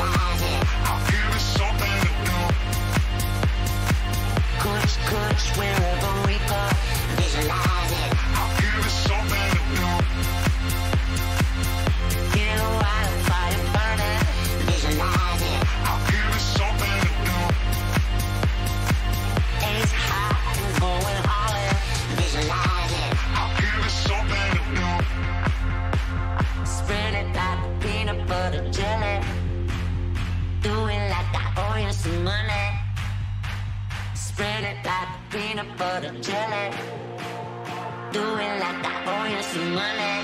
alive. For the jelly. Do it like I owe you some money.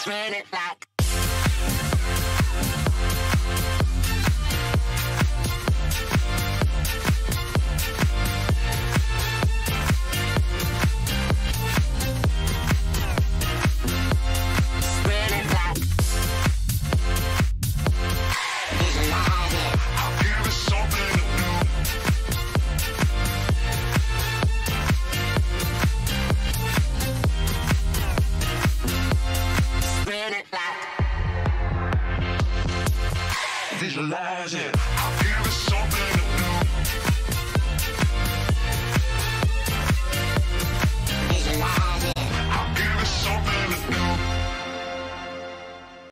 Spread it like Visualize it. I'll give it something